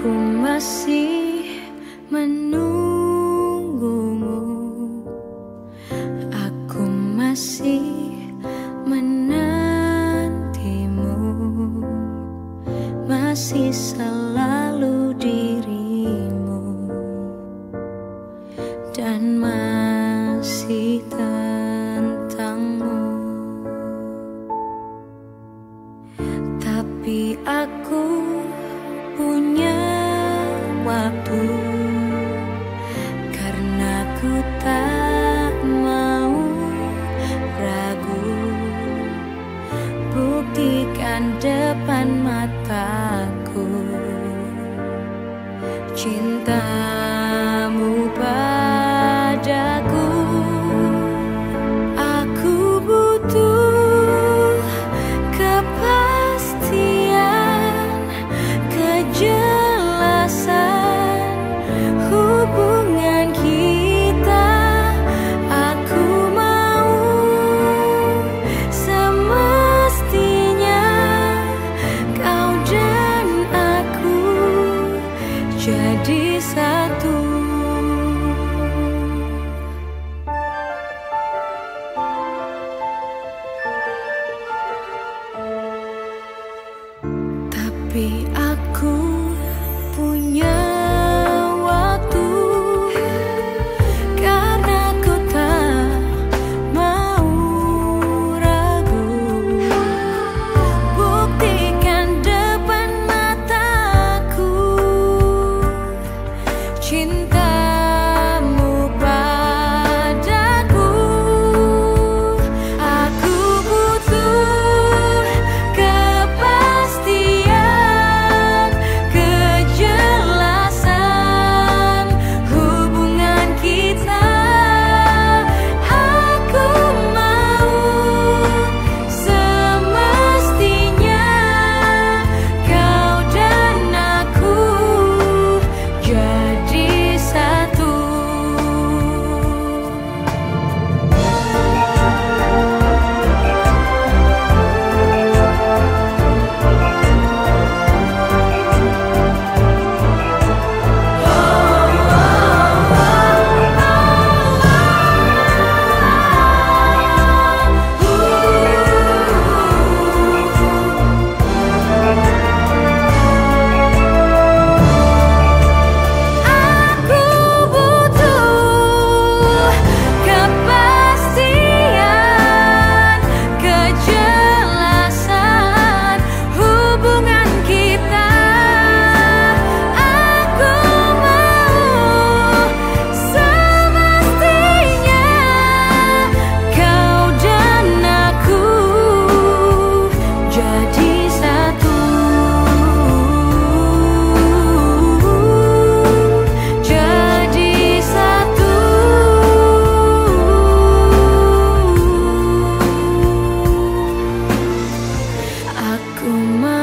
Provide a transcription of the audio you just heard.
Ku masih menunggumu Aku masih menantimu Masih selalu. depan mataku. Cinta aku Kumar.